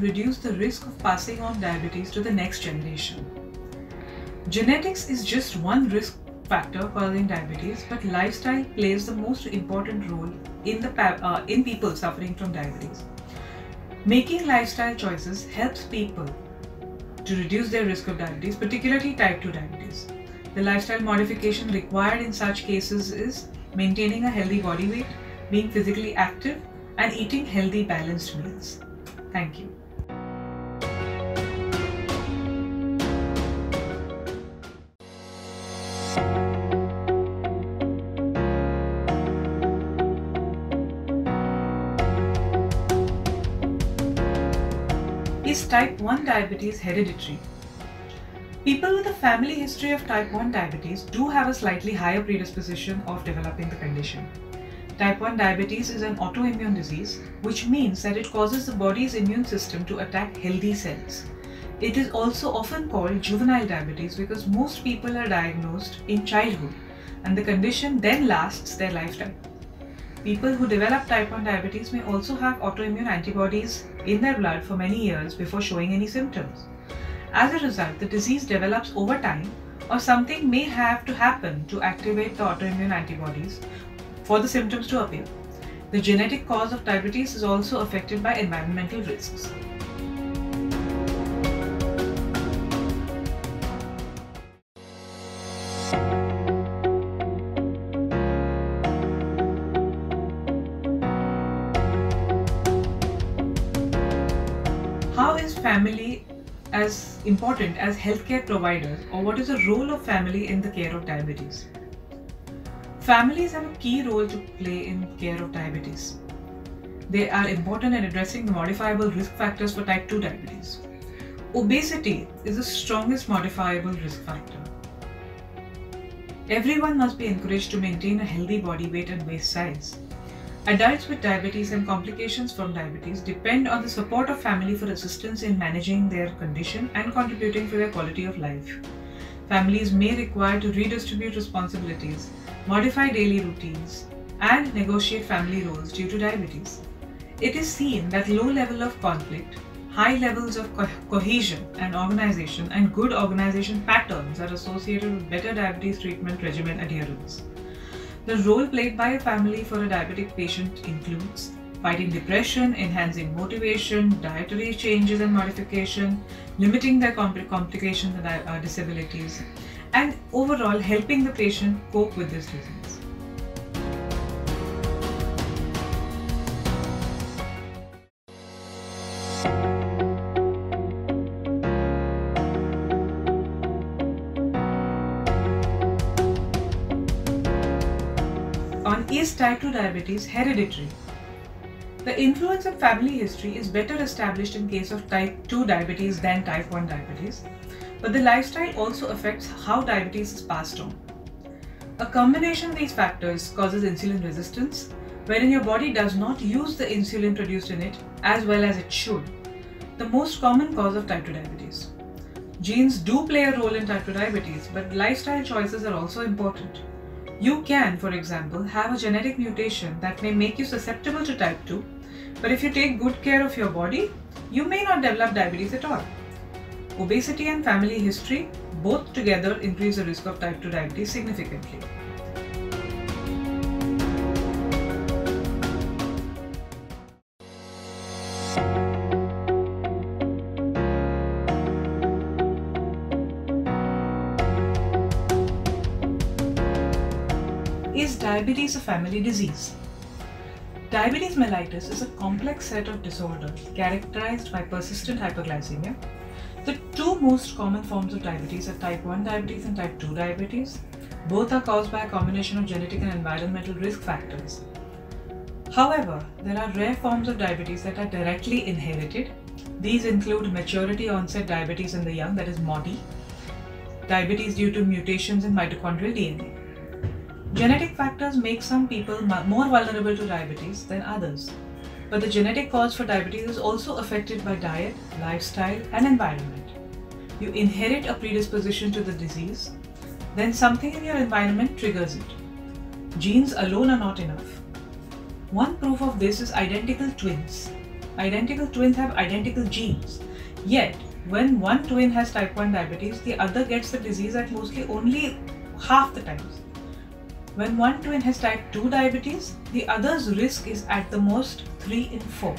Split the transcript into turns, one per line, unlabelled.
reduce the risk of passing on diabetes to the next generation. Genetics is just one risk factor causing diabetes, but lifestyle plays the most important role in the uh, in people suffering from diabetes. Making lifestyle choices helps people to reduce their risk of diabetes, particularly type 2 diabetes. The lifestyle modification required in such cases is maintaining a healthy body weight, being physically active, and eating healthy balanced meals. Thank you. Is type 1 diabetes hereditary? People with a family history of type 1 diabetes do have a slightly higher predisposition of developing the condition. Type 1 diabetes is an autoimmune disease, which means that it causes the body's immune system to attack healthy cells. It is also often called juvenile diabetes because most people are diagnosed in childhood and the condition then lasts their lifetime. People who develop type 1 diabetes may also have autoimmune antibodies in their blood for many years before showing any symptoms. As a result, the disease develops over time or something may have to happen to activate the autoimmune antibodies for the symptoms to appear. The genetic cause of diabetes is also affected by environmental risks. How is family as important as healthcare providers or what is the role of family in the care of diabetes? Families have a key role to play in care of diabetes. They are important in addressing the modifiable risk factors for type 2 diabetes. Obesity is the strongest modifiable risk factor. Everyone must be encouraged to maintain a healthy body weight and waist size. Adults with diabetes and complications from diabetes depend on the support of family for assistance in managing their condition and contributing to their quality of life. Families may require to redistribute responsibilities modify daily routines, and negotiate family roles due to diabetes. It is seen that low level of conflict, high levels of co- cohesion and organization and good organization patterns are associated with better diabetes treatment regimen adherence. The role played by a family for a diabetic patient includes fighting depression, enhancing motivation, dietary changes and modification, limiting their compl- complications and uh, disabilities, and overall helping the patient cope with this disease. On is type 2 diabetes hereditary? The influence of family history is better established in case of type 2 diabetes than type 1 diabetes but the lifestyle also affects how diabetes is passed on. A combination of these factors causes insulin resistance, wherein your body does not use the insulin produced in it as well as it should, the most common cause of type 2 diabetes. Genes do play a role in type 2 diabetes, but lifestyle choices are also important. You can, for example, have a genetic mutation that may make you susceptible to type 2, but if you take good care of your body, you may not develop diabetes at all. Obesity and family history both together increase the risk of type 2 diabetes significantly. Is diabetes a family disease? Diabetes mellitus is a complex set of disorders characterized by persistent hyperglycemia, most common forms of diabetes are type 1 diabetes and type 2 diabetes. Both are caused by a combination of genetic and environmental risk factors. However, there are rare forms of diabetes that are directly inherited. These include maturity onset diabetes in the young, that is MODY, diabetes due to mutations in mitochondrial DNA. Genetic factors make some people more vulnerable to diabetes than others. But the genetic cause for diabetes is also affected by diet, lifestyle, and environment. You inherit a predisposition to the disease, then something in your environment triggers it. Genes alone are not enough. One proof of this is identical twins. Identical twins have identical genes. Yet, when one twin has type 1 diabetes, the other gets the disease at mostly only half the times. When one twin has type 2 diabetes, the other's risk is at the most 3 in 4.